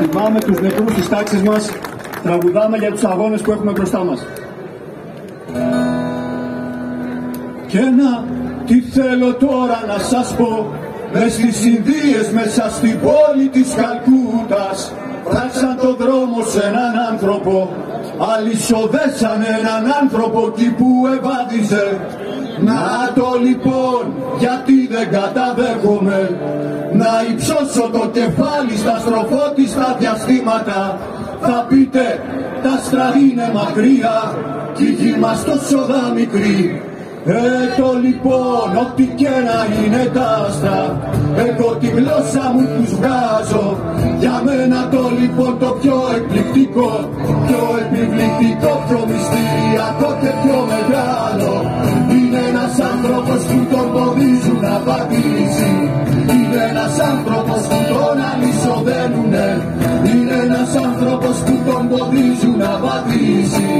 Θυμάμαι τους νεκρούς της τάξης μας, τραγουδάμε για τους αγώνες που έχουμε μπροστά μας. Και να, τι θέλω τώρα να σας πω, Μες στις Ινδίες μέσα στην πόλη της Καλκούτας Πράξαν τον δρόμο σε έναν άνθρωπο Αλυσοδέσαν έναν άνθρωπο εκεί που ευάδιζε Να το λοιπόν γιατί δεν καταδέχομαι Να υψώσω το κεφάλι στα στροφότιστα διαστήματα Θα πείτε τα άστρα είναι μακριά Κι η γη μας τόσο δα μικρή Έτω λοιπόν ό,τι και να είναι τα άστρα Εγώ τη γλώσσα μου τους βγάζω. Για μένα το λοιπόν το πιο εκπληκτικό Πιο επιβλητικό, πιο μυστηριακό και πιο μεγάλο Είναι ένας άνθρωπος που τον ποδίζουν να πατήσει.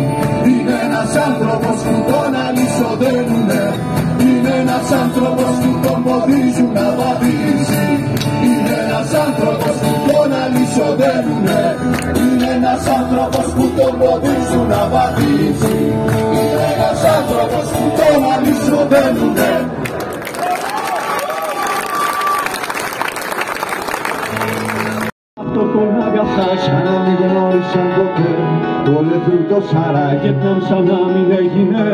Είναι ένας άνθρωπος που τον αλυσοδένουνε. Είναι ένας άνθρωπος που τον ποδίζουν να πατήσει. Είναι ένας άνθρωπος που τον αλυσοδένουνε. Είναι ένας άνθρωπος που τον ποδίζουν να πατήσει. Είναι ένας άνθρωπος που τον αλυσοδένουνε Αυτό τον αγαθά σαν να μην γνώρισαν ποτέ. Το λεφρού το σαράκι Βιετνάμ σαν να μην έγινε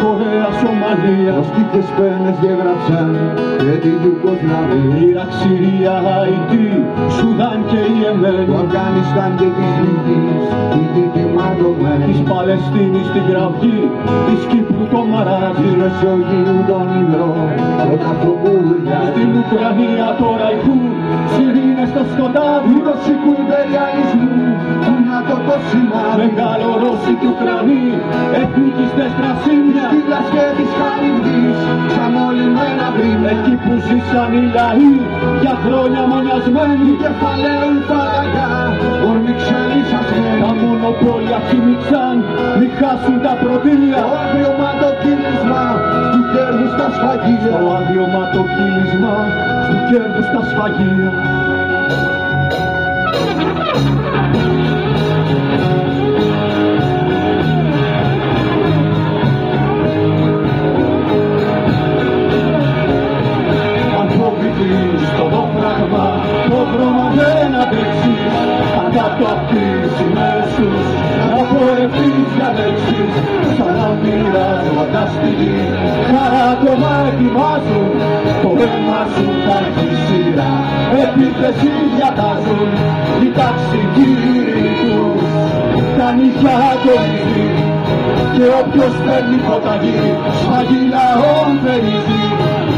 Κορέα, Σομαλία Προστίχες πένες διαγράψαν και τη Ιουγκοσλαβία. Ιρακ, Συρία, Αϊτή, Σουδάν και η Εμένη. Το Αφγανιστάν και της Λιβύης η δίκη μαντωμένη. Της Παλαιστίνης την κραυγή, της Κύπρου το Της μαράζι Μεσογείου τον υγρό το καυτοπούλια Στην Ουκρανία τώρα ηχούν σιρήνες στο σκοτάδι του ρωσικού υπεριαλισμού του ΝΑΤΟ το σημάδι Μεγάλο Ρώσικη Ουκρανοί, εθνικιστές τρασίμια. Σκύλας και της Χαριβδής σαν μολυμένα βρύμια Εκεί που ζήσαν οι λαοί για χρόνια μονιασμένοι κεφαλαίου φαλαγά όρμη ξένη σας Τα μονοπόλια χυμιξάν, μη χάσουν τα προτήλια Το άγριωμα το κύλισμα του κέρδους τα σφαγεία. Το άδειωμα το κύλισμα του κέρδους τα σφαγεία δεν αντέξεις Αν κάτω απ' τις σημαίες τους να πορευτείς για λέξεις Σαν να μοιράζοντας τη γη. Χαρά ακόμα ετοιμάζουν το αίμα σου θα έχει σειρά. Επίθεση διατάζουν οι ταξιγύροι τους. Τα νύχια αγωνίζει και όποιος παίρνει ποταγή σφαγή λαών θερίζει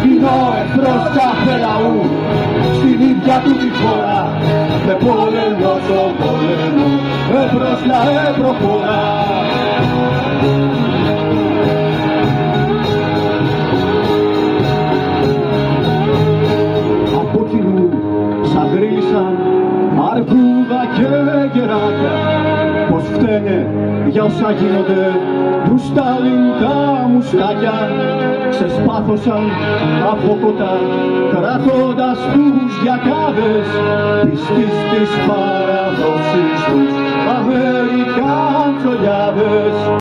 είναι ο εχθρός κάθε λαού στην ίδια του τη χώρα με πόλεμο στο πόλεμο εμπρός λαέ προχωρά από κοινού σαν γκρίλισαν αρκούδα και γεράκια πως φταίνε για όσα γίνονται. Τους Στάλιν τα μουστάκια ξεσπάθωσαν από κοντά κρατώντας τους διακάδες πιστοί στις παραδόσεις τους. Αμερικάντσολιάδες